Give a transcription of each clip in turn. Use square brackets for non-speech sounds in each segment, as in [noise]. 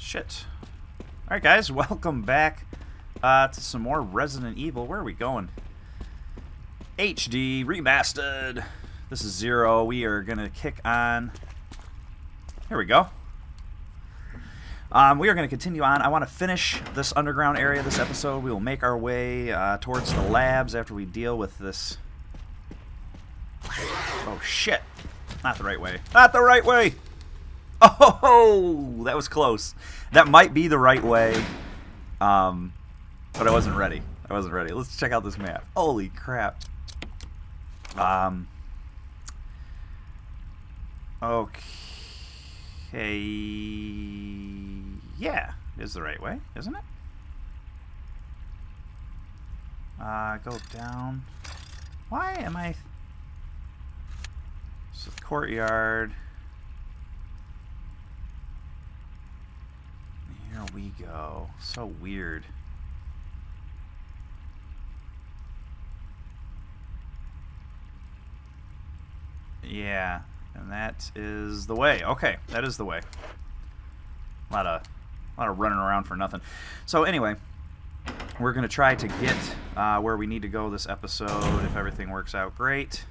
Shit. Alright guys, welcome back uh, to some more Resident Evil. Where are we going? HD Remastered. This is Zero. We are going to kick on... Here we go. Um, we are going to continue on. I want to finish this underground area this episode. We will make our way uh, towards the labs after we deal with this... Oh, shit. Not the right way. Not the right way! [laughs] Oh, that was close. That might be the right way, um, but I wasn't ready. I wasn't ready. Let's check out this map. Holy crap. Um. Okay. Yeah, is the right way, isn't it? Uh, go down. Why am I... So courtyard. Here we go. So weird. Yeah, and that is the way. Okay, that is the way. A lot of, a lot of running around for nothing. So anyway, we're gonna try to get uh, where we need to go this episode. If everything works out great.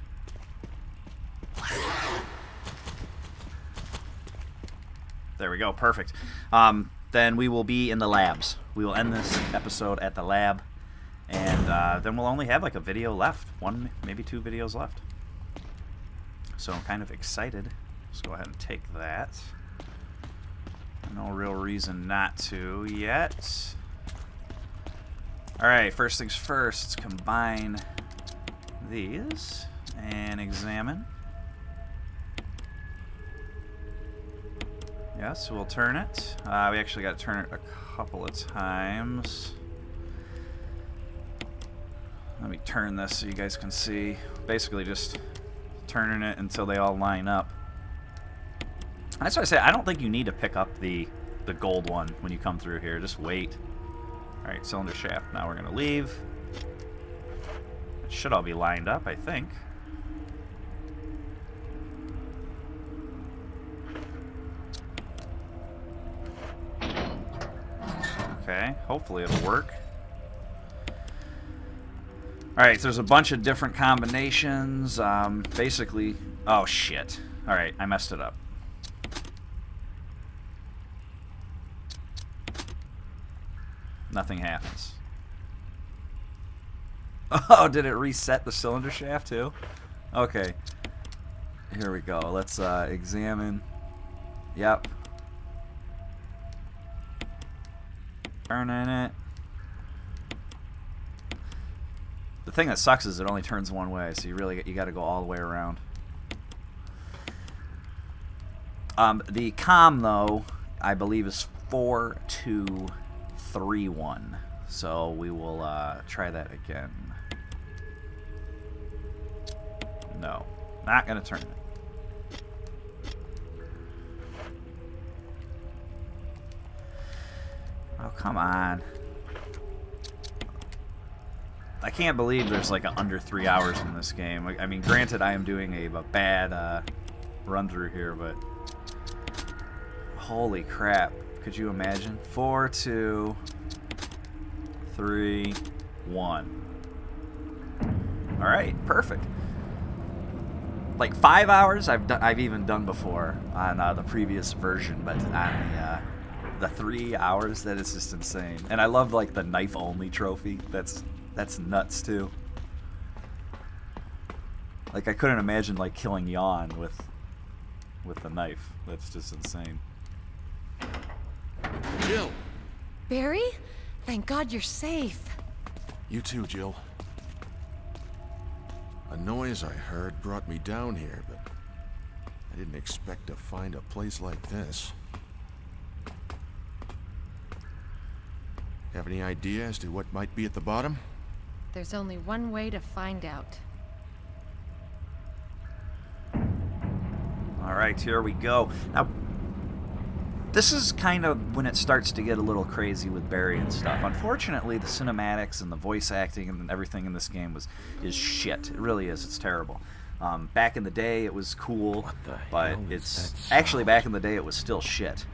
There we go. Perfect. Um, then we will be in the labs. We will end this episode at the lab, and uh, then we'll only have like a video left. One, maybe two videos left. So I'm kind of excited. Let's go ahead and take that. No real reason not to yet. Alright, first things first, combine these and examine. Yes, we'll turn it. Uh, we actually got to turn it a couple of times. Let me turn this so you guys can see. Basically just turning it until they all line up. That's why I say I don't think you need to pick up the, the gold one when you come through here. Just wait. Alright, cylinder shaft. Now we're going to leave. It should all be lined up, I think. Hopefully it'll work. Alright, so there's a bunch of different combinations. Um, basically... Oh, shit. Alright, I messed it up. Nothing happens. [laughs] Oh, did it reset the cylinder shaft too? Okay. Here we go. Let's uh, examine. Yep. Turning it. The thing that sucks is it only turns one way, so you really you got to go all the way around. Um, the com though, I believe is four two three one. So we will uh, try that again. No, not gonna turn it. Oh, come on. I can't believe there's like under three hours in this game. I mean, granted, I am doing a, a bad uh, run through here, but holy crap. Could you imagine? Four, two, three, one. All right, perfect. Like five hours, I've done, I've even done before on uh, the previous version, but on the uh, the three hours, that is just insane. And I love like the knife only trophy. That's that's nuts too. Like I couldn't imagine like killing Yawn with with the knife. That's just insane. Jill! Barry? Thank God you're safe. You too, Jill. A noise I heard brought me down here, but I didn't expect to find a place like this. Have any idea as to what might be at the bottom? There's only one way to find out. Alright, here we go. Now, this is kind of when it starts to get a little crazy with Barry and stuff. Unfortunately, the cinematics and the voice acting and everything in this game was is shit. It really is. It's terrible. Um, back in the day, it was cool, but it's actually back in the day, it was still shit.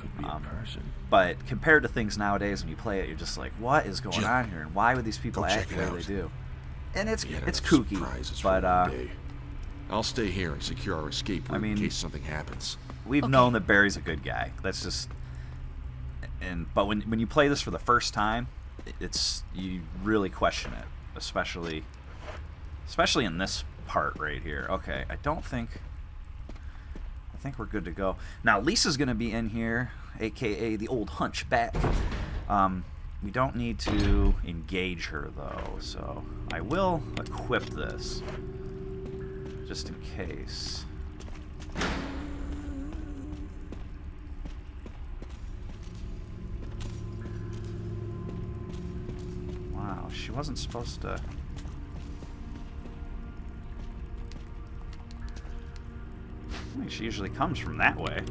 Could be Um, a person. But compared to things nowadays, when you play it, you're just like, what is going Jill, on here, and why would these people act the it way they do? And it's We it's kooky, but uh. I'll stay here and secure our escape I mean- in case something happens. we've Okay. known that Barry's a good guy. That's just, and but when when you play this for the first time, it's you really question it, especially, especially in this part right here. Okay, I don't think. I think we're good to go. Now Lisa's gonna be in here, aka the old hunchback. Um, we don't need to engage her though, so I will equip this just in case. Wow, she wasn't supposed to. I think she usually comes from that way.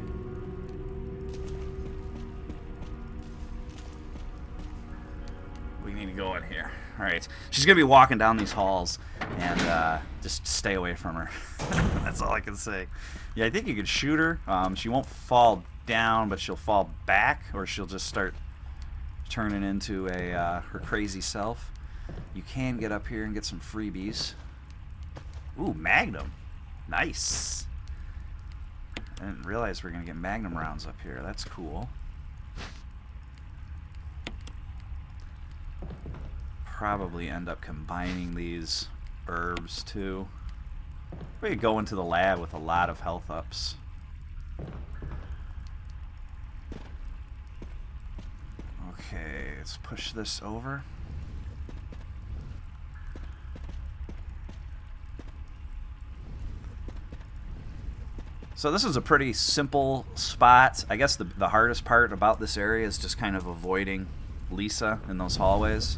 We need to go in here. All right, she's gonna be walking down these halls, and uh, just stay away from her. [laughs] That's all I can say. Yeah, I think you could shoot her. Um, she won't fall down, but she'll fall back, or she'll just start turning into a uh, her crazy self. You can get up here and get some freebies. Ooh, Magnum. Nice. I didn't realize we are gonna get Magnum rounds up here. That's cool. Probably end up combining these herbs too. We could go into the lab with a lot of health ups. Okay, let's push this over. So this is a pretty simple spot. I guess the, the hardest part about this area is just kind of avoiding Lisa in those hallways.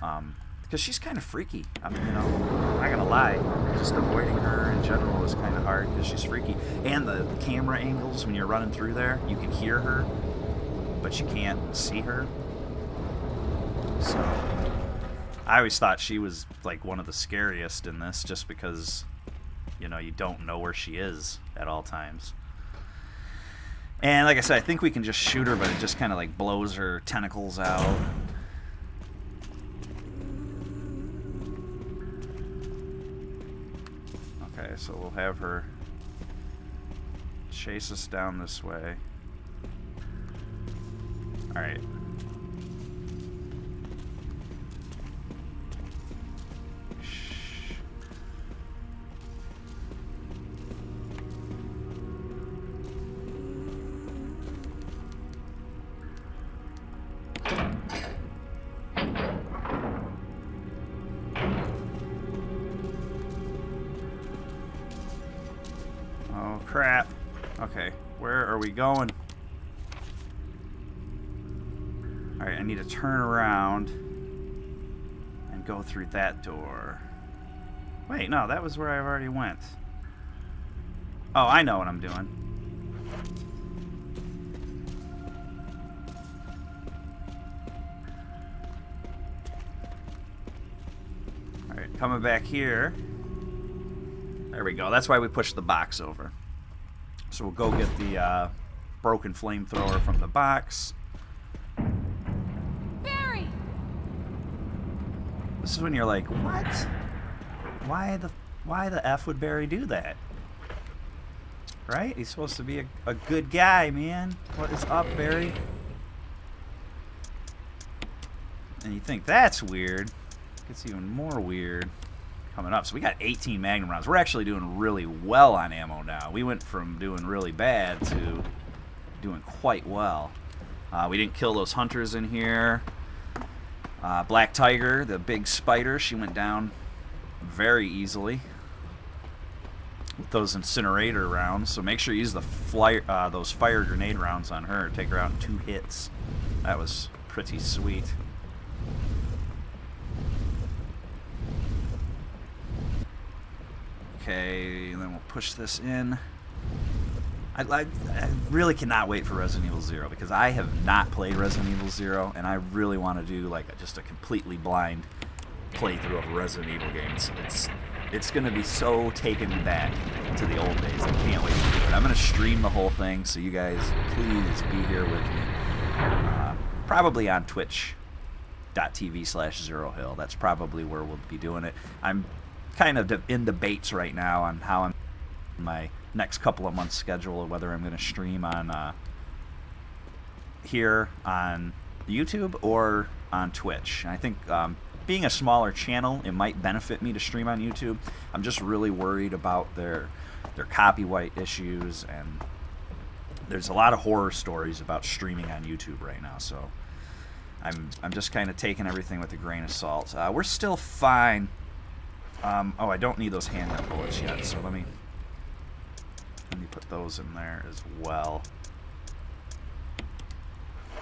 Um, because she's kind of freaky. I mean, you know, I'm not gonna lie. Just avoiding her in general is kind of hard because she's freaky. And the camera angles when you're running through there, you can hear her, but you can't see her. So, I always thought she was like one of the scariest in this, just because, you know, you don't know where she is at all times. And like I said, I think we can just shoot her, but it just kind of like blows her tentacles out. Okay, so we'll have her chase us down this way. Alright. We going? Alright, I need to turn around and go through that door. Wait, no, that was where I already went. Oh, I know what I'm doing. Alright, coming back here. There we go. That's why we pushed the box over. So we'll go get the uh, broken flamethrower from the box. Barry! This is when you're like, what? Why the why the f would Barry do that? Right? He's supposed to be a, a good guy, man. What is up, Barry? And you think that's weird. Gets even more weird coming up. So we got 18 Magnum rounds. We're actually doing really well on ammo now. We went from doing really bad to doing quite well. Uh, we didn't kill those hunters in here. Uh, Black Tiger, the big spider, she went down very easily with those incinerator rounds. So make sure you use the fly, uh, those fire grenade rounds on her. Take her out in two hits. That was pretty sweet. Okay, and then we'll push this in. I, I, I really cannot wait for Resident Evil Zero because I have not played Resident Evil Zero, and I really want to do like a, just a completely blind playthrough of a Resident Evil game. It's, it's it's gonna be so taken back to the old days. I can't wait to do it. I'm gonna stream the whole thing, so you guys please be here with me. Uh, probably on Twitch.tv slash Zero Hill. That's probably where we'll be doing it. I'm kind of in debates right now on how I'm my next couple of months schedule whether I'm going to stream on uh, here on YouTube or on Twitch. And I think um, being a smaller channel, it might benefit me to stream on YouTube. I'm just really worried about their their copyright issues and there's a lot of horror stories about streaming on YouTube right now. So I'm I'm just kind of taking everything with a grain of salt. Uh, we're still fine. Um, oh, I don't need those handgun bullets yet, so let me let me put those in there as well.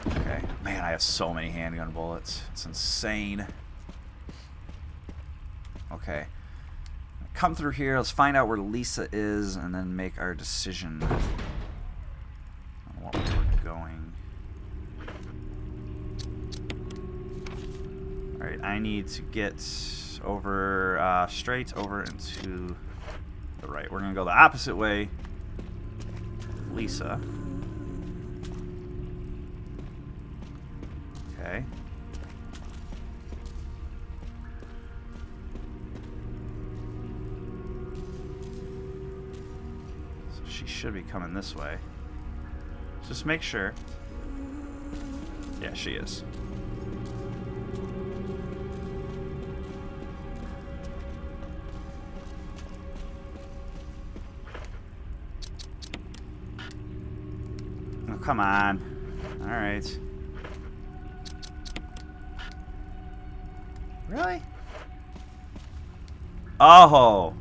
Okay. Man, I have so many handgun bullets. It's insane. Okay. Come through here. Let's find out where Lisa is and then make our decision on what we're going. Alright, I need to get over, uh, straight over into the right. We're going to go the opposite way. Lisa. Okay. So she should be coming this way. Just make sure. Yeah, she is. Come on. Alright. Really? Oh!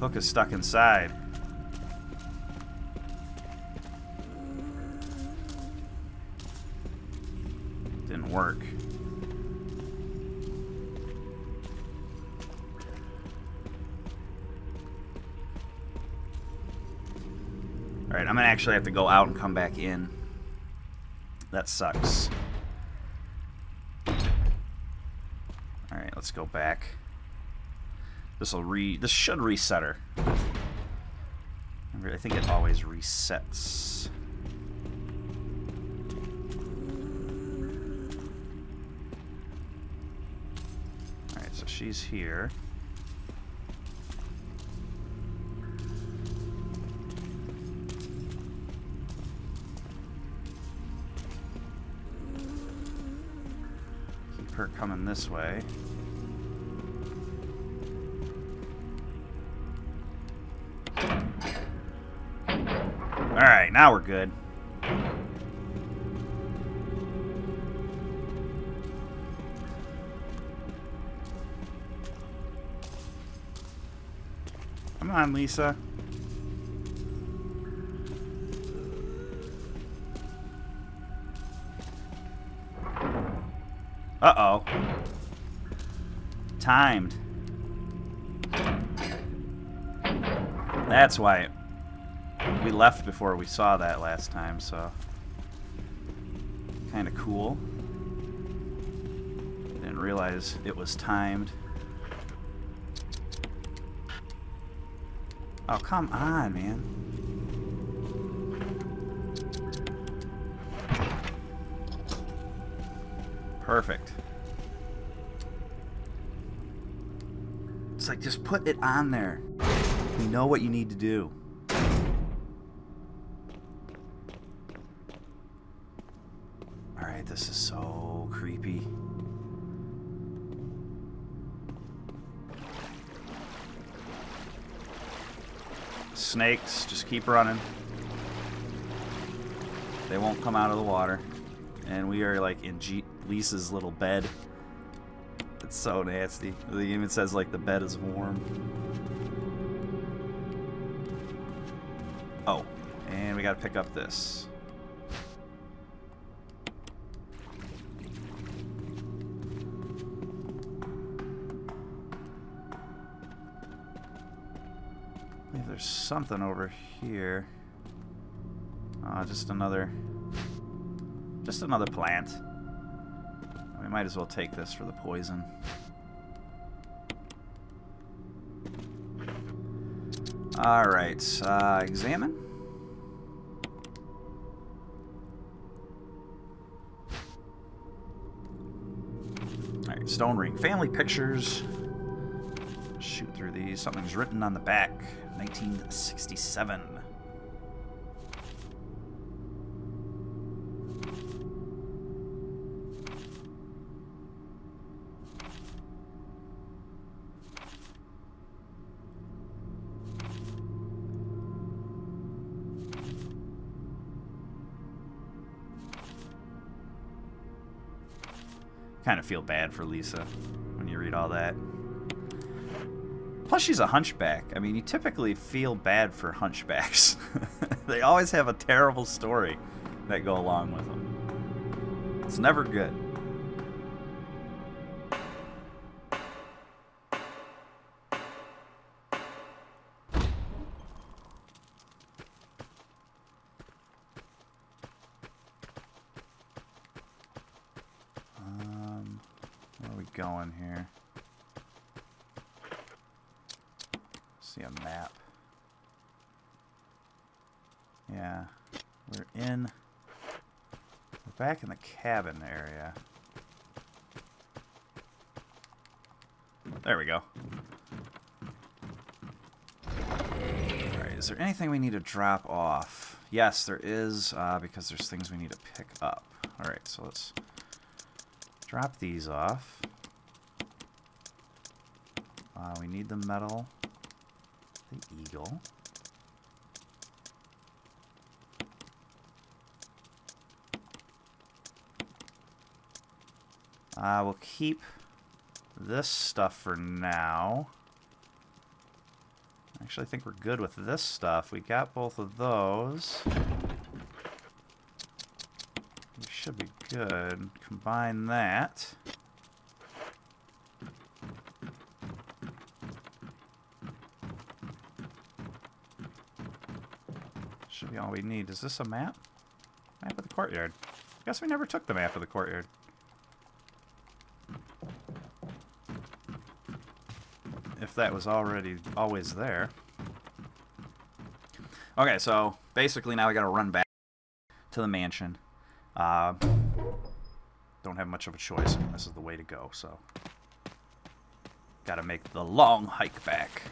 Hook is stuck inside. Actually have to go out and come back in. That sucks. Alright, let's go back. This'll re this should reset her. I think it always resets. Alright, so she's here. This way. Alright, now we're good. Come on, Lisa. Uh-oh. Timed. That's why we left before we saw that last time, so kind of cool. Didn't realize it was timed. Oh, come on, man. Perfect. It's like, just put it on there. We know what you need to do. Alright, this is so creepy. Snakes, just keep running. They won't come out of the water. And we are like in G Lisa's little bed. It's so nasty. It even says like the bed is warm. Oh, and we gotta pick up this. There's something over here. Uh, just another, just another plant. I might as well take this for the poison. Alright, uh, examine. Alright, stone ring. Family pictures. Shoot through these. Something's written on the back. 1967. Feel bad for Lisa when you read all that. Plus, she's a hunchback. I mean, you typically feel bad for hunchbacks. [laughs] they always have a terrible story that go along with them. It's never good. Going here? See a map. Yeah, we're in. We're back in the cabin area. There we go. Alright, is there anything we need to drop off? Yes, there is, uh, because there's things we need to pick up. Alright, so let's drop these off. Uh, we need the medal, the eagle. Uh, we'll keep this stuff for now. Actually, I think we're good with this stuff. We got both of those. We should be good. Combine that. All we need. Is this a map? Map of the courtyard. Guess we never took the map of the courtyard. If that was already always there. Okay, so basically now we gotta run back to the mansion. Uh, don't have much of a choice. This is the way to go, so. Gotta make the long hike back.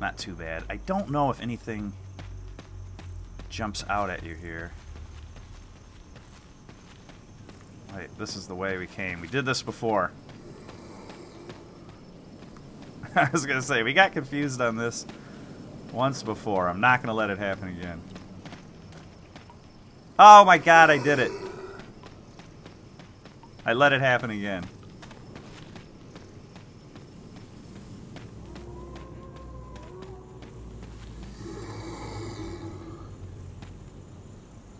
Not too bad. I don't know if anything jumps out at you here. Wait, this is the way we came. We did this before. [laughs] I was gonna say, we got confused on this once before. I'm not gonna let it happen again. Oh my god, I did it. I let it happen again.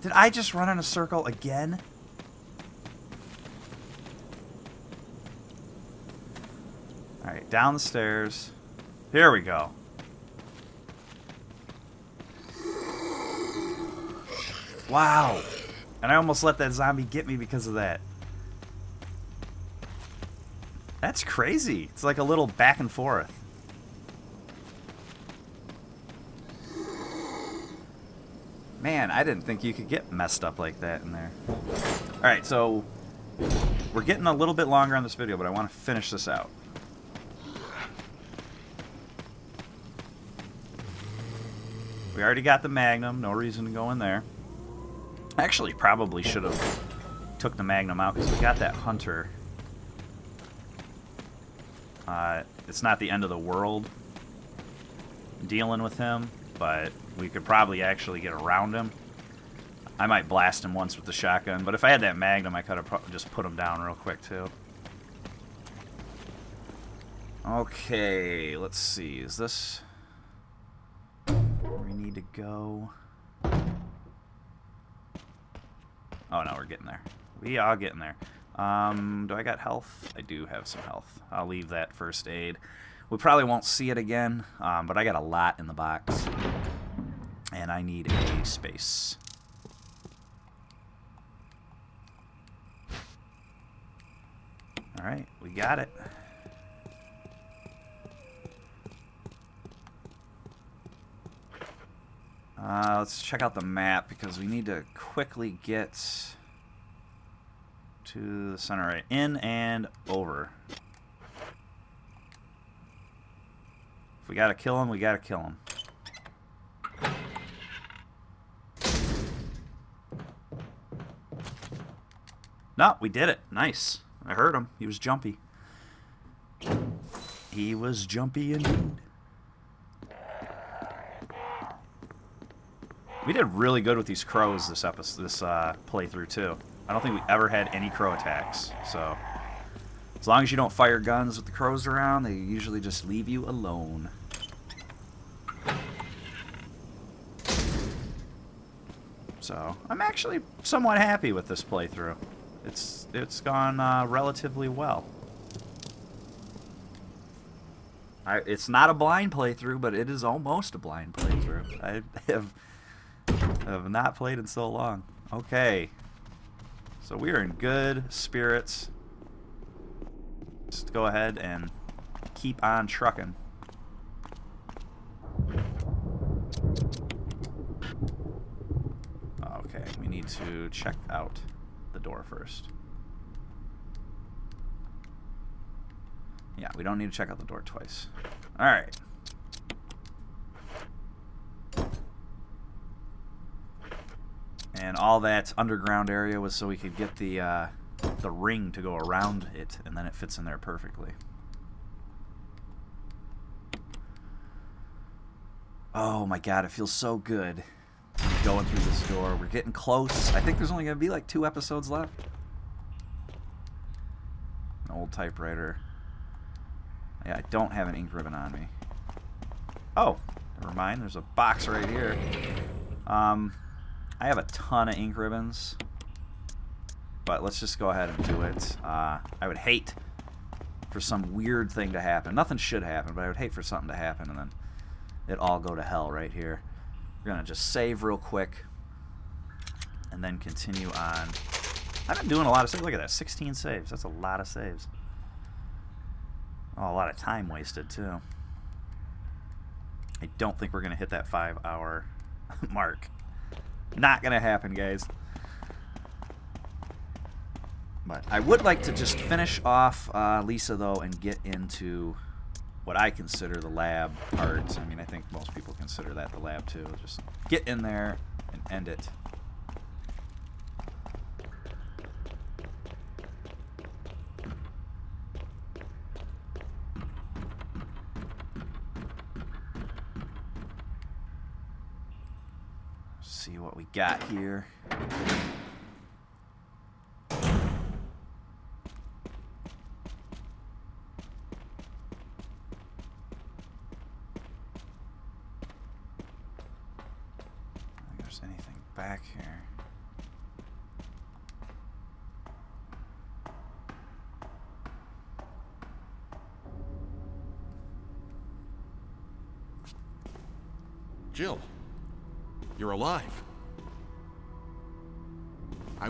Did I just run in a circle again? Alright, down the stairs. Here we go. Wow. And I almost let that zombie get me because of that. That's crazy. It's like a little back and forth. Man, I didn't think you could get messed up like that in there. Alright, so we're getting a little bit longer on this video, but I want to finish this out. We already got the Magnum, no reason to go in there. Actually, probably should have took the Magnum out because we got that Hunter. Uh, it's not the end of the world dealing with him, but we could probably actually get around him. I might blast him once with the shotgun, but if I had that Magnum, I could have just put him down real quick, too. Okay, let's see. Is this where we need to go? Oh, no, we're getting there. We are getting there. Um, do I got health? I do have some health. I'll leave that first aid. We probably won't see it again, um, but I got a lot in the box. And I need a space. Alright, we got it. Uh, let's check out the map because we need to quickly get to the center right in and over. We gotta kill him, we gotta kill him. No, we did it. Nice. I heard him. He was jumpy. He was jumpy indeed. We did really good with these crows this episode, this uh, playthrough too. I don't think we ever had any crow attacks. So as long as you don't fire guns with the crows around, they usually just leave you alone. So I'm actually somewhat happy with this playthrough. It's it's gone uh, relatively well. I, it's not a blind playthrough, but it is almost a blind playthrough. I [laughs] have have not played in so long. Okay, so we are in good spirits. Just go ahead and keep on trucking. Okay, we need to check out the door first. Yeah, we don't need to check out the door twice. Alright. And all that underground area was so we could get the, uh, the ring to go around it, and then it fits in there perfectly. Oh my god, it feels so good going through this door. We're getting close. I think there's only going to be like two episodes left. An old typewriter. Yeah, I don't have an ink ribbon on me. Oh, never mind. There's a box right here. Um, I have a ton of ink ribbons. But let's just go ahead and do it. Uh, I would hate for some weird thing to happen. Nothing should happen, but I would hate for something to happen and then it all go to hell right here. We're going to just save real quick and then continue on. I've been doing a lot of saves. Look at that, 16 saves. That's a lot of saves. Oh, a lot of time wasted, too. I don't think we're going to hit that five-hour [laughs] mark. Not going to happen, guys. But I would like to just finish off uh, Lisa, though, and get into what I consider the lab part. I mean, I think most people consider that the lab, too. Just get in there and end it. See what we got here.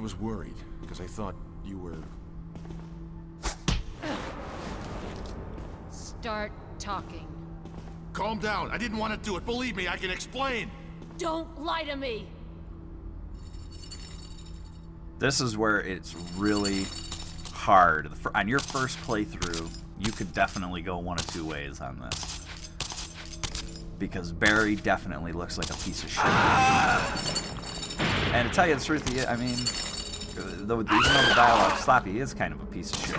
Was worried because I thought you were. Start talking. Calm down. I didn't want to do it. Believe me, I can explain. Don't lie to me! This is where it's really hard. On your first playthrough, you could definitely go one of two ways on this. Because Barry definitely looks like a piece of shit. And to tell you the truth, I mean, though, even though the dialogue's sloppy, is kind of a piece of shit.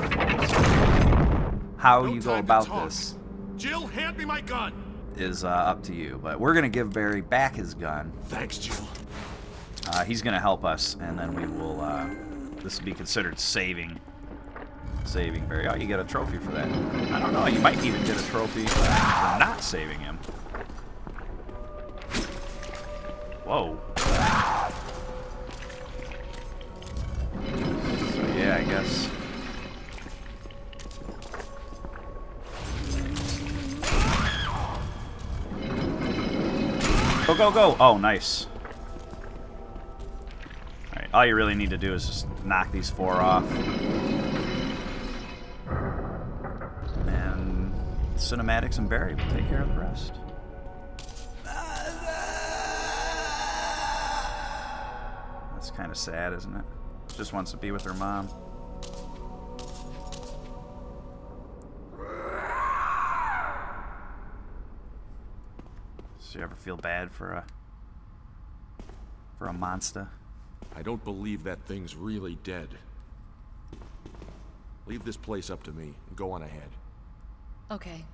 So how No you go about this Jill, hand me my gun. is uh, up to you. But we're gonna give Barry back his gun. Thanks, Jill. Uh, he's gonna help us, and then we will. Uh, this will be considered saving. Saving Barry. Oh, you get a trophy for that. I don't know. You might even get a trophy for not saving him. Whoa. I guess. Go, go, go! Oh, nice. Alright, all you really need to do is just knock these four off. And cinematics and Barry will take care of the rest. That's kind of sad, isn't it? Just wants to be with her mom. So you ever feel bad for a for a monster? I don't believe that thing's really dead. Leave this place up to me and go on ahead. Okay.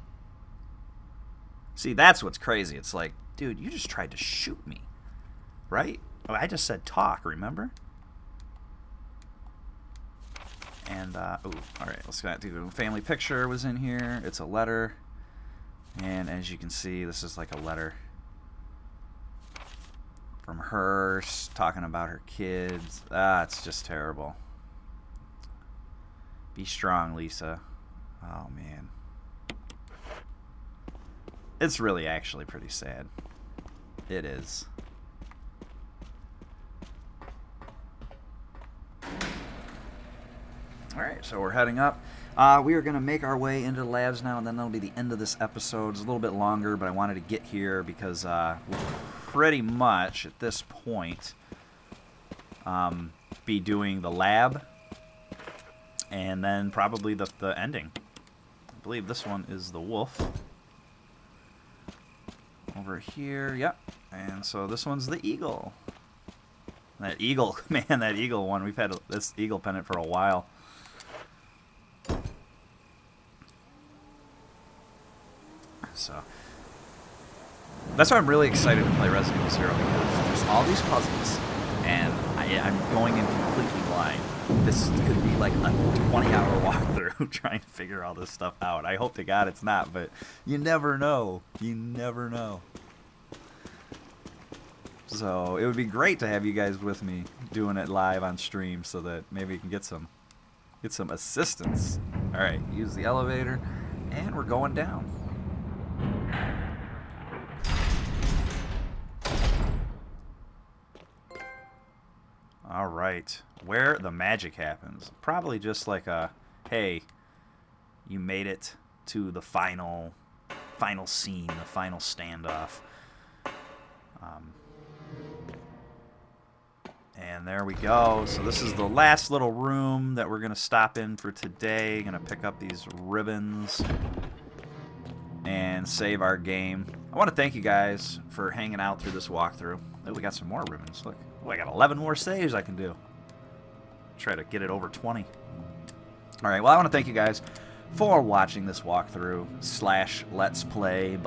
See, that's what's crazy. It's like, dude, you just tried to shoot me. Right? Oh, I just said talk, remember? And, uh, oh, alright, let's go do the family picture was in here. It's a letter. And as you can see, this is like a letter from her talking about her kids. Ah, it's just terrible. Be strong, Lisa. Oh, man. It's really actually pretty sad. It is. Alright, so we're heading up. Uh, we are going to make our way into the labs now, and then that'll be the end of this episode. It's a little bit longer, but I wanted to get here because uh, we'll pretty much, at this point, um, be doing the lab, and then probably the, the ending. I believe this one is the wolf. Over here, yep. And so this one's the eagle. That eagle, [laughs] man, that eagle one. We've had this eagle pennant for a while. So that's why I'm really excited to play Resident Evil Zero because there's all these puzzles, and I, am going in completely blind. This could be like a 20-hour [laughs] walkthrough trying to figure all this stuff out. I hope to God it's not, but you never know. You never know. So it would be great to have you guys with me doing it live on stream so that maybe we can get some get some assistance. All right, use the elevator, and we're going down. All right, where the magic happens. Probably just like a, hey, you made it to the final, final scene, the final standoff. Um, and there we go. So this is the last little room that we're going to stop in for today. Going to pick up these ribbons and save our game. I want to thank you guys for hanging out through this walkthrough. Oh, we got some more ribbons. Look. Oh, I got 11 more saves I can do. Try to get it over 20. Alright, well, I want to thank you guys for watching this walkthrough slash let's play,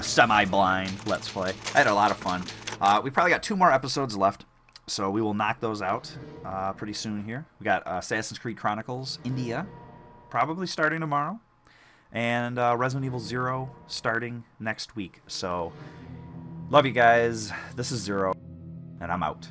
semi-blind let's play. I had a lot of fun. Uh, we probably got two more episodes left, so we will knock those out uh, pretty soon here. We got uh, Assassin's Creed Chronicles India, probably starting tomorrow and uh, Resident Evil Zero starting next week. So, love you guys. This is Zero, and I'm out.